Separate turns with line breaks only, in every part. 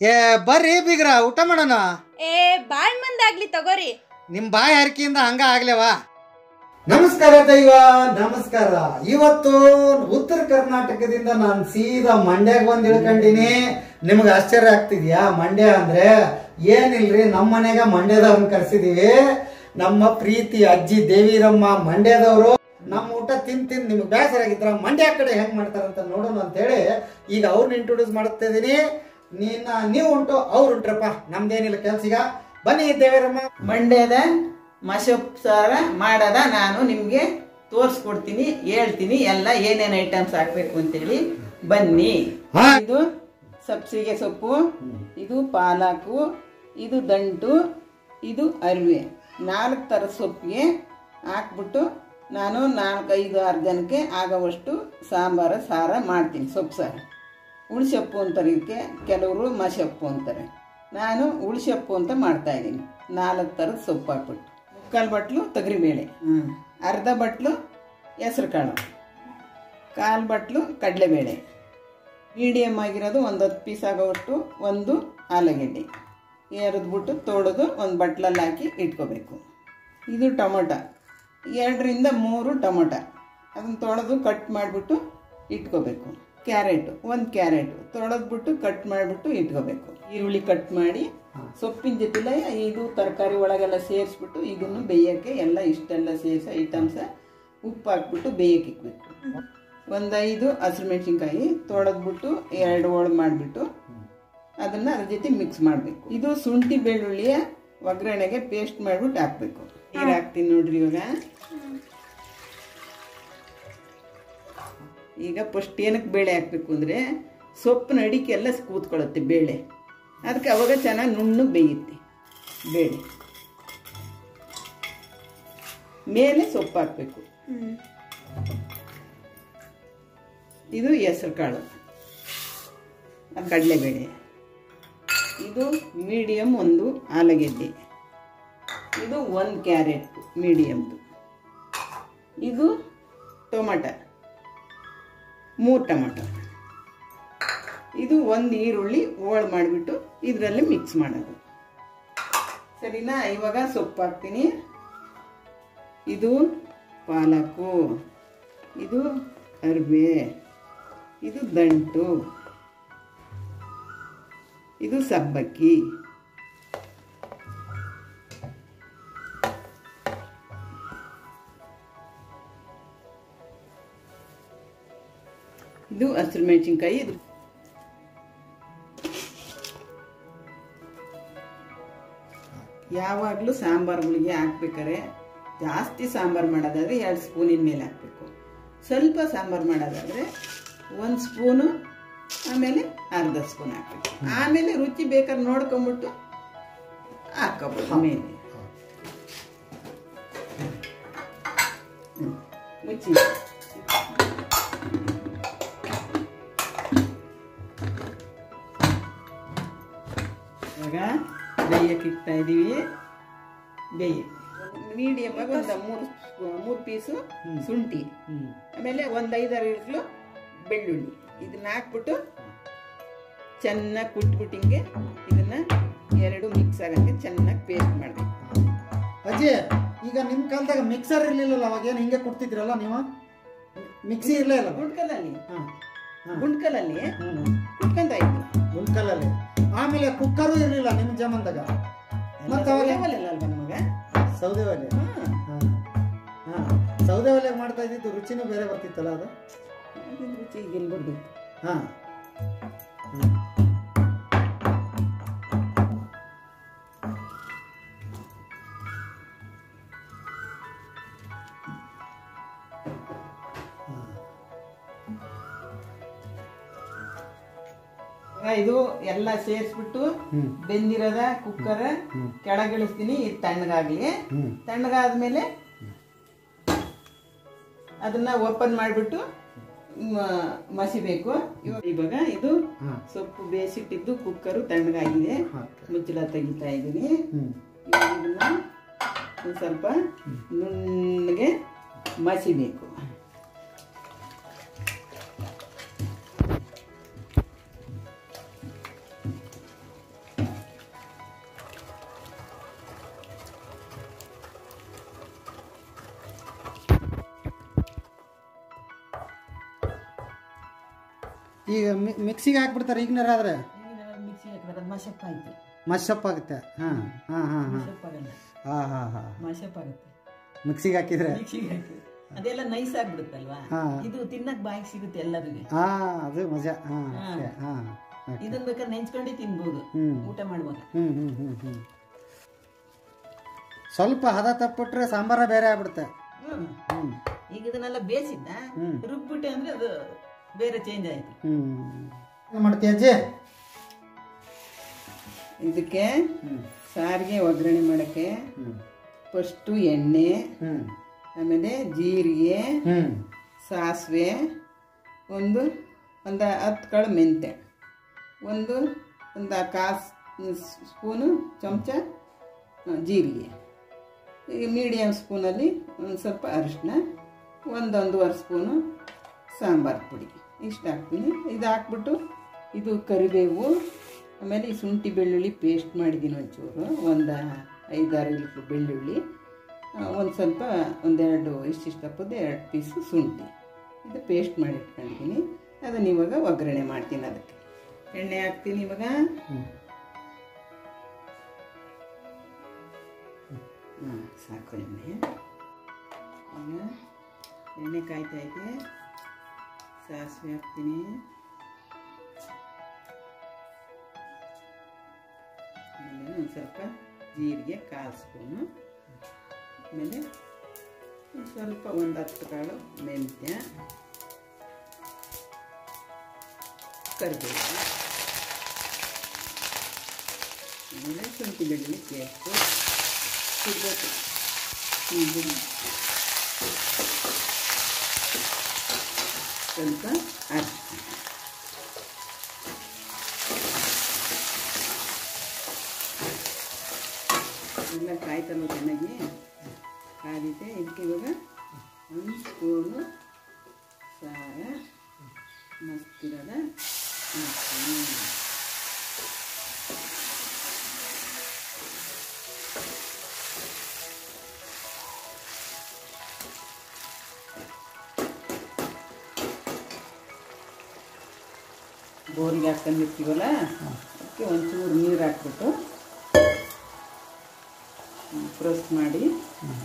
ಏ ಬರ್ರಿ ಬೀಗ್ರ ಊಟ ಮಾಡೋಣ.
ಏ ಬಾಳ್ ಮಂದಾಗ್ಲಿ ತಗೋರಿ.
ನಿಮ್ ಬಾಯಿ ಹರಕೆಯಿಂದ ಹಂಗ ಆಗ್ಲೇವಾ? ನಮಸ್ಕಾರ ದೈವ ನಮಸ್ಕಾರ. ಇವತ್ತು ಉತ್ತರ ಕರ್ನಾಟಕದಿಂದ ನಾನು ಸೀದಾ ಮಂಡ್ಯಾಗ ಬಂದು ಇಳ್ಕೊಂಡಿನಿ. ನಿಮ್ಗೆ ಆಶ್ಚರ್ಯ ಆಗ್ತಿದ್ಯಾ? ಮಂಡ್ಯ ಅಂದ್ರೆ ಏನಿಲ್ರಿ ನಮ್ಮ ಮನೆಗ ಮಂಡ್ಯದವ್ರನ್ನ ಕರ್ಸಿದೀವಿ. ನಮ್ಮ ಪ್ರೀತಿ ಅಜ್ಜಿ ದೇವಿರಮ್ಮ ಮಂಡ್ಯದವರು. ನಮ್ಮ ಊಟ ತಿನ್ ತಿನ್ ನಿಮ್ಗೆ ಬೇಸರ ಆಗಿದ್ರ ಮಂಡ್ಯ ಕಡೆ ಹೆಂಗ್ ಮಾಡ್ತಾರಂತ ನೋಡೋಣ ಅಂತ ಹೇಳಿ ಈಗ ಅವ್ರನ್ನ ಇಂಟ್ರೊಡ್ಯೂಸ್ ಮಾಡ್ತಾ ಇದೀನಿ. ನೀನ್ ನೀವು ಉಂಟು ಅವ್ರು ಉಂಟ್ರಪ್ಪ. ನಮ್ದೇನಿಲ್ಲ ಕೆಲ್ಸೀಗ ಬನ್ನಿ ದೇವರಮ್ಮ.
ಮಂಡ್ಯದ ಮಶಪ್ ಸಾರ ಮಾಡದ ನಾನು ನಿಮಗೆ ತೋರಿಸ್ಕೊಡ್ತೀನಿ ಹೇಳ್ತೀನಿ ಎಲ್ಲ ಏನೇನು ಐಟಮ್ಸ್ ಹಾಕ್ಬೇಕು ಅಂತೇಳಿ. ಬನ್ನಿ. ಇದು ಸಬ್ಸಿಗೆ ಸೊಪ್ಪು ಇದು ಪಾಲಕು ಇದು ದಂಟು ಇದು ಅರಿವೆ. ನಾಲ್ಕು ಥರ ಸೊಪ್ಪಿಗೆ ಹಾಕ್ಬಿಟ್ಟು ನಾನು ನಾಲ್ಕೈದು ಆರು ಜನಕ್ಕೆ ಆಗೋವಷ್ಟು ಸಾಂಬಾರು ಸಾರ ಮಾಡ್ತೀನಿ ಸೊಪ್ಪು ಸಾರು. ಉಳಿಸೊಪ್ಪು ಅಂತಾರೆ ಇದಕ್ಕೆ ಕೆಲವರು ಮಸೊಪ್ಪು ಅಂತಾರೆ. ನಾನು ಉಳಿಸೊಪ್ಪು ಅಂತ ಮಾಡ್ತಾ ಇದ್ದೀನಿ. ನಾಲ್ಕು ಥರದ ಸೊಪ್ಪು ಹಾಕ್ಬಿಟ್ಟು. ಮುಕ್ಕಾಲು ಬಟ್ಲು ತೊಗರಿಬೇಳೆ ಅರ್ಧ ಬಟ್ಲು ಹೆಸ್ರು ಕಾಳು. ಕಾಲು ಬಟ್ಲು ಕಡಲೆಬೇಳೆ ಮೀಡಿಯಮ್ ಆಗಿರೋದು ಒಂದು ಹತ್ತು ಪೀಸ್ ಆಗೋವಷ್ಟು ಒಂದು ಆಲೂಗೆಡ್ಡೆ. ಎರೆದ್ಬಿಟ್ಟು ತೊಳೆದು ಒಂದು ಬಟ್ಲಲ್ಲಿ ಹಾಕಿ ಇಟ್ಕೋಬೇಕು. ಇದು ಟೊಮೊಟೊ. ಎರಡರಿಂದ ಮೂರು ಟೊಮೊಟೊ. ಅದನ್ನು ತೊಳೆದು ಕಟ್ ಮಾಡಿಬಿಟ್ಟು ಇಟ್ಕೋಬೇಕು. ಕ್ಯಾರೆಟು ಒಂದು ಕ್ಯಾರೆಟ್. ತೊಳೆದ್ಬಿಟ್ಟು ಕಟ್ ಮಾಡಿಬಿಟ್ಟು ಇಟ್ಕೋಬೇಕು. ಈರುಳ್ಳಿ ಕಟ್ ಮಾಡಿ ಸೊಪ್ಪಿನ ಜೊತೆಲೆ ಇದು ತರಕಾರಿ ಒಳಗೆಲ್ಲ ಸೇರಿಸ್ಬಿಟ್ಟು ಇದನ್ನು ಬೇಯೋಕ್ಕೆ ಎಲ್ಲ ಇಷ್ಟೆಲ್ಲ ಸೇರಿಸಿ ಐಟಮ್ಸ ಉಪ್ಪು ಹಾಕ್ಬಿಟ್ಟು ಬೇಯಕ್ಕೆ ಇಕ್ಬೇಕು. ಒಂದೈದು ಐದು ಹಸಿರು ಮೆಣಸಿನ್ಕಾಯಿ ತೊಳೆದ್ಬಿಟ್ಟು ಎರಡು ಹೋಳು ಮಾಡಿಬಿಟ್ಟು ಅದನ್ನ ಅದ್ರ ಜೊತೆ ಮಿಕ್ಸ್ ಮಾಡಬೇಕು. ಇದು ಶುಂಠಿ ಬೆಳ್ಳುಳ್ಳಿಯ ಒಗ್ಗರಣೆಗೆ ಪೇಸ್ಟ್ ಮಾಡಿಬಿಟ್ಟು ಹಾಕ್ಬೇಕು. ನೀರು ಹಾಕ್ತೀನಿ ನೋಡ್ರಿ ಇವಾಗ. ಈಗ ಫಸ್ಟ್ ಏನಕ್ಕೆ ಬೇಳೆ ಹಾಕಬೇಕು ಅಂದರೆ ಸೊಪ್ಪಿನ ಅಡಿಕೆಲ್ಲ ಕೂತ್ಕೊಳ್ಳುತ್ತೆ ಬೇಳೆ. ಅದಕ್ಕೆ ಅವಾಗ ಚೆನ್ನಾಗಿ ನುಣ್ಣು ಬೇಯುತ್ತೆ ಬೇಳೆ. ಮೇಲೆ ಸೊಪ್ಪು ಹಾಕಬೇಕು. ಇದು ಹೆಸರು ಕಾಳು ಅದು ಕಡಲೆಬೇಳೆ. ಇದು ಮೀಡಿಯಮ್ ಒಂದು ಆಲೂಗೆಡ್ಡೆ. ಇದು ಒಂದು ಕ್ಯಾರೆಟ್ ಮೀಡಿಯಮ್ದು. ಇದು ಟೊಮಟೊ. ಮೂರು ಟೊಮೊಟೊ. ಇದು ಒಂದು ಈರುಳ್ಳಿ ಹೋಳು ಮಾಡಿಬಿಟ್ಟು ಇದರಲ್ಲಿ ಮಿಕ್ಸ್ ಮಾಡೋದು. ಸರಿನಾ? ಇವಾಗ ಸೊಪ್ಪು ಹಾಕ್ತೀನಿ. ಇದು ಪಾಲಕು. ಇದು ಅರ್ಬೆ ಇದು ದಂಟು. ಇದು ಸಬ್ಬಕ್ಕಿ. ಇದು ಹಸಿರು ಮೆಣಸಿನ್ಕಾಯಿ ಇದು ಯಾವಾಗಲೂ ಸಾಂಬಾರುಗಳಿಗೆ ಹಾಕ್ಬೇಕಾರೆ ಜಾಸ್ತಿ ಸಾಂಬಾರು ಮಾಡೋದಾದರೆ ಎರಡು ಸ್ಪೂನಿನ ಮೇಲೆ ಹಾಕಬೇಕು. ಸ್ವಲ್ಪ ಸಾಂಬಾರು ಮಾಡೋದಾದರೆ ಒಂದು ಸ್ಪೂನು ಆಮೇಲೆ ಅರ್ಧ ಸ್ಪೂನ್ ಹಾಕಬೇಕು. ಆಮೇಲೆ ರುಚಿ ಬೇಕಾದ್ರೆ ನೋಡ್ಕೊಂಬಿಟ್ಟು ಹಾಕೋಬೋದು ಆಮೇಲೆ. ಮುಚ್ಚಿ. ಇವಾಗ ಬೇಯಕ್ಕೆ ಇಡ್ತಾ ಇದ್ದೀವಿ ಬೇಯಿ. ಮೀಡಿಯಮ್ ಆಗಿ ಒಂದು ಮೂರು ಮೂರು ಪೀಸು ಶುಂಠಿ. ಆಮೇಲೆ ಒಂದು ಐದಾರು ಇಡ್ಲು ಬೆಳ್ಳುಳ್ಳಿ. ಇದನ್ನ ಹಾಕ್ಬಿಟ್ಟು ಚೆನ್ನಾಗಿ ಕುಟ್ಬಿಟ್ಟು ಹಿಂಗೆ ಇದನ್ನ ಎರಡು ಮಿಕ್ಸ್ ಆಗಂಗೆ ಚೆನ್ನಾಗಿ ಪೇಸ್ಟ್ ಮಾಡಬೇಕು.
ಅಜ್ಜಿ ಈಗ ನಿಮ್ಮ ಕಾಲದಾಗ ಮಿಕ್ಸರ್ ಇರ್ಲಿಲ್ಲಲ್ಲ ಅವಾಗ ಏನು ಹಿಂಗೆ ಕೊಡ್ತಿದ್ರಲ್ಲ ನೀವು? ಮಿಕ್ಸಿ ಇರಲೇ ಇಲ್ಲ.
ಗುಂಡ್ಕಲಲ್ಲಿ
ಹಾ ಹಾ.
ಗುಂಡ್ಕಲಲ್ಲಿ. ಕುಟ್ಕೊಂತ ಇತ್ತು
ಗುಂಡ್ಕಲ್ಲಲ್ಲಿ ಆಮೇಲೆ ಕುಕ್ಕರು ಇರಲಿಲ್ಲ ನಿಮ್ಮ ಜಮನ್ದಾಗ ಮತ್ತೆ ಅವಾಗ
ಅಲ್ವಾ ನಮಗೆ?
ಸೌದೆ ಒಲೆ.
ಹಾಂ
ಹಾ. ಹಾ. ಸೌದೆ ಒಲೆ ಮಾಡ್ತಾ ಇದ್ದಿದ್ದು ರುಚಿನೂ ಬೇರೆ ಬರ್ತಿತ್ತಲ್ಲ ಅದು?
ರುಚಿ ಬರ್ಬೇಕು
ಹಾ.
ಇದು ಎಲ್ಲ ಸೇರಿಸ್ಬಿಟ್ಟು ಬೆಂದಿರದ ಕುಕ್ಕರ್ ಕೆಳಗಿಳಿಸ್ತೀನಿ ಇದು ತಣ್ಣಗಾಗ್ಲಿ. ತಣ್ಣಗಾದ್ಮೇಲೆ ಅದನ್ನ ಓಪನ್ ಮಾಡಿಬಿಟ್ಟು ಮಸಿಬೇಕು. ಇವಾಗ ಇವಾಗ ಇದು ಸೊಪ್ಪು ಬೇಯಿಸಿಟ್ಟಿದ್ದು ಕುಕ್ಕರು ತಣ್ಣಗಾಗಿದೆ. ಮುಚ್ಚಳ ತೆಗಿತಾ ಇದ್ದೀನಿ. ಇದನ್ನ ಒಂದ್ ಸ್ವಲ್ಪ ನುಣ್ಣಗೆ ಮಸಿಬೇಕು.
ಈಗ ಮಿಕ್ಸಿಗೆ ಹಾಕ್ಬಿಡ್ತಾರೆ ಈಗ ಆದ್ರೆ
ಮಶಪ್
ಆಗುತ್ತೆ. ಹಾಂ ಹಾಂ ಹಾಂ ಹಾಂ. ಹಾಂ ಹಾಂ ಹಾಂ.
ಮಶಪ್ ಆಗುತ್ತೆ.
ಮಿಕ್ಸಿಗೆ ಹಾಕಿದ್ರೆ?
ಅದೆಲ್ಲ ನೈಸ್ ಆಗ್ಬಿಡುತ್ತಲ್ವಾ. ಇದು ತಿನ್ನಕ್ ಬಾಯಿಗೆ ಸಿಗುತ್ತೆ ಎಲ್ಲರಿಗೆ.
ಹಾಂ ಅದು ಮಜಾ. ಹಾಂ
ಇದನ್ನ ಬೇಕಾದ್ರೆ ನೆಂಚ್ಕೊಂಡೇ ತಿನ್ಬೋದು. ಊಟ ಮಾಡುವಾಗ.
ಸ್ವಲ್ಪ ಹದ ತಪ್ಪಿಟ್ರೆ ಸಾಂಬಾರ ಬೇರೆ ಆಗ್ಬಿಡುತ್ತೆ.
ಈಗ ಇದನ್ನೆಲ್ಲ ಬೇಯಿಸಿದ್ದ. ರುಬ್ಬಿಟ್ಟೆ ಅಂದ್ರೆ ಅದು ಬೇರೆ ಚೇಂಜ್ ಆಯಿತು.
ಹ್ಞೂ ಏನು ಮಾಡ್ತೀಯ ಅಜ್ಜಿ?
ಇದಕ್ಕೆ ಸಾರಿಗೆ ಒಗ್ಗರಣೆ ಮಾಡೋಕ್ಕೆ ಫಸ್ಟು ಎಣ್ಣೆ ಆಮೇಲೆ ಜೀರಿಗೆ ಸಾಸಿವೆ ಒಂದು ಒಂದು ಹತ್ತು ಕಾಳು ಮೆಂತೆ ಒಂದು ಒಂದು ಕಾಸು ಸ್ಪೂನು ಚಮಚ ಜೀರಿಗೆ. ಈ ಮೀಡಿಯಮ್ ಸ್ಪೂನಲ್ಲಿ ಒಂದು ಸ್ವಲ್ಪ ಅರಿಶಿನ ಒಂದೊಂದುವರೆ ಸ್ಪೂನು ಸಾಂಬಾರು ಪುಡಿ. ಇಷ್ಟು ಹಾಕ್ತೀನಿ ಇದು ಹಾಕ್ಬಿಟ್ಟು ಇದು ಕರಿಬೇವು, ಆಮೇಲೆ ಈ ಶುಂಠಿ ಬೆಳ್ಳುಳ್ಳಿ ಪೇಸ್ಟ್ ಮಾಡಿದ್ದೀನಿ ಒಂಚೂರು. ಒಂದು ಐದಾರು ಲೀಟ್ರ್ ಬೆಳ್ಳುಳ್ಳಿ ಒಂದು ಸ್ವಲ್ಪ ಒಂದೆರಡು, ಇಷ್ಟಿಷ್ಟು ದಪ್ಪದ್ದು ಎರಡು ಪೀಸು ಶುಂಠಿ. ಇದು ಪೇಸ್ಟ್ ಮಾಡಿ ಇಟ್ಕೊಂಡಿದ್ದೀನಿ ಅದನ್ನು ಇವಾಗ ಒಗ್ಗರಣೆ ಮಾಡ್ತೀನಿ ಅದಕ್ಕೆ. ಎಣ್ಣೆ ಹಾಕ್ತೀನಿ ಇವಾಗ. ಹಾಂ ಸಾಕು ಎಣ್ಣೆ. ಈಗ ಎಣ್ಣೆ ಕಾಯ್ತಾ ಇದೆ ಸಾಸಿವೆ ಹಾಕ್ತೀನಿ ಆಮೇಲೆ ಒಂದು ಸ್ವಲ್ಪ ಜೀರಿಗೆ ಕಾಲು ಸ್ಪೂನು ಆಮೇಲೆ ಒಂದು ಸ್ವಲ್ಪ ಒಂದು ಹತ್ತು ಕಾಳು ಮೆಂತ್ಯ ಕರಿಬೇವು ಆಮೇಲೆ ಶುಂಠಿ ಬೆಳ್ಳುಳ್ಳಿ ಪೇಸ್ಟು ಕುದಿಬೇಕು ಇದು ಸ್ವಲ್ಪ ಅರಿಶಿನ ಎಲ್ಲ ಕಾಯ್ತಲ್ಲ ಚೆನ್ನಾಗಿ ಕಾದಿದೆ. ಇದಕ್ಕೆ ಇವಾಗ ಒಂದು ಸ್ಪೂನು ಸಾರ ಮಸ್ತಿರದ ಬೋರಿಗೆ ಹಾಕೊಂಡಿರ್ತೀವಲ್ಲ ಅದಕ್ಕೆ ಒಂಚೂರು ನೀರು ಹಾಕ್ಬಿಟ್ಟು ಪ್ರೆಸ್ ಮಾಡಿ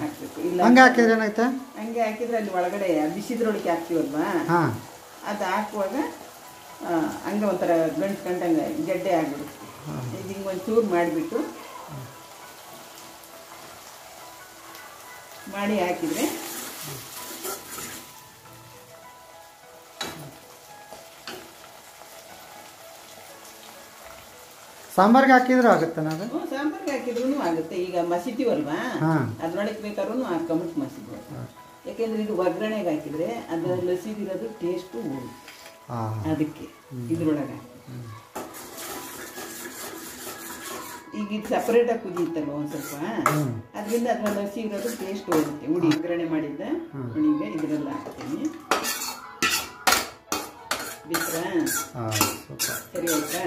ಹಾಕ್ಬೇಕು. ಇಲ್ಲ
ಹಂಗೆ ಹಾಕಿದ್ರೆ ಏನಾಯ್ತಾ?
ಹಂಗೆ ಹಾಕಿದ್ರೆ ಅಲ್ಲಿ ಒಳಗಡೆ ಬಿಸಿದ್ರೊಳಗೆ ಹಾಕ್ತೀವಲ್ವಾ?
ಹಾಂ.
ಅದು ಹಾಕುವಾಗ ಹಂಗೆ ಒಂಥರ ಗಂಟು ಗಂಟಂಗೆ ಗೆಡ್ಡೆ ಆಗ್ಬಿಡುತ್ತೆ. ಇದು ಹಿಂಗೆ ಒಂಚೂರು ಮಾಡಿಬಿಟ್ಟು ಮಾಡಿ ಹಾಕಿದರೆ
ಸಾಂಬಾರ್ಗೆ ಹಾಕಿದ್ರು ಆಗುತ್ತೆ ಅದು
ಹ್ಞೂ ಸಾಂಬಾರ್ಗೆ ಹಾಕಿದ್ರೂ ಆಗುತ್ತೆ. ಈಗ ಮಸಿತೀವಲ್ವಾ
ಹಾಂ.
ಅದ್ರೊಳಗೆ ಬೇಕಾದ್ರೂ ಹಾಕೊಂಬಿಟ್ಟು ಮಸಿದ್ವಿ ಯಾಕೆಂದ್ರೆ ಇದು ಒಗ್ಗರಣೆಗೆ ಹಾಕಿದ್ರೆ ಅದು ಲಸಿದಿರೋದು ಟೇಸ್ಟು ಹೋಗುತ್ತೆ ಅದಕ್ಕೆ ಇದ್ರೊಳಗೆ ಈಗ ಇದು ಸಪ್ರೇಟಾಗಿ ಕುದಿಯುತ್ತಲ್ಲ ಒಂದು ಸ್ವಲ್ಪ. ಅದರಿಂದ ಅದ್ರಲ್ಲಿ ಹಸಿ ಇರೋದು ಟೇಸ್ಟ್ ಹೋಗುತ್ತೆ ಹುಡಿ ಒಗ್ಗರಣೆ ಮಾಡಿದ್ದ ಹುಡಿಗೆ ಇದರಲ್ಲಿ ಹಾಕ್ತೀನಿ. ಬಿಟ್ರ? ಸರಿ ಆಯ್ತಾ?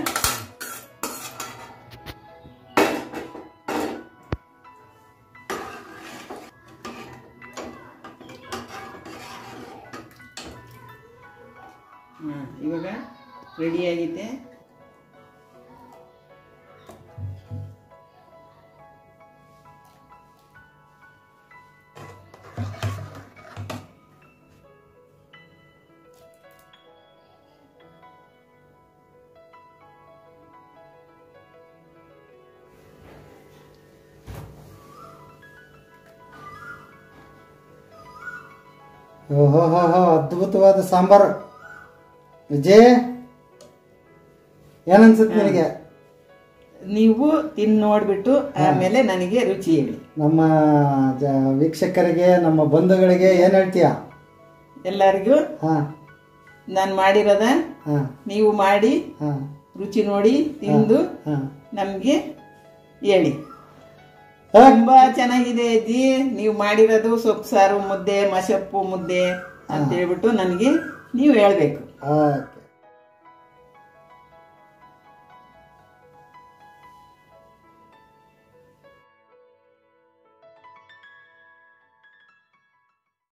ಇವಾಗ ರೆಡಿ ಆಗಿದೆ.
ಓಹೋ ಅದ್ಭುತವಾದ ಸಾಂಬಾರು. ವಿಜಯ್ ಏನನ್ಸುತ್ತೆ ನಿನಗೆ?
ನೀವು ತಿನ್ ನೋಡ್ಬಿಟ್ಟು ಆಮೇಲೆ ನನಗೆ ರುಚಿ ಹೇಳಿ.
ನಮ್ಮ ವೀಕ್ಷಕರಿಗೆ ನಮ್ಮ ಬಂಧುಗಳಿಗೆ ಏನು ಹೇಳ್ತೀಯ?
ಎಲ್ಲರಿಗೂ ನಾನು ಮಾಡಿರೋದ ನೀವು ಮಾಡಿ
ಹಾಂ.
ರುಚಿ ನೋಡಿ ತಿಂದು ನಮಗೆ ಹೇಳಿ. ತುಂಬಾ ಚೆನ್ನಾಗಿದೆ ಅಜ್ಜಿ. ನೀವು ಮಾಡಿರೋದು ಸೊಪ್ಪು ಸಾರು ಮುದ್ದೆ ಮಸಪ್ಪು ಮುದ್ದೆ ಅಂತ ಹೇಳ್ಬಿಟ್ಟು ನನಗೆ ನೀವು ಹೇಳ್ಬೇಕು.
哎。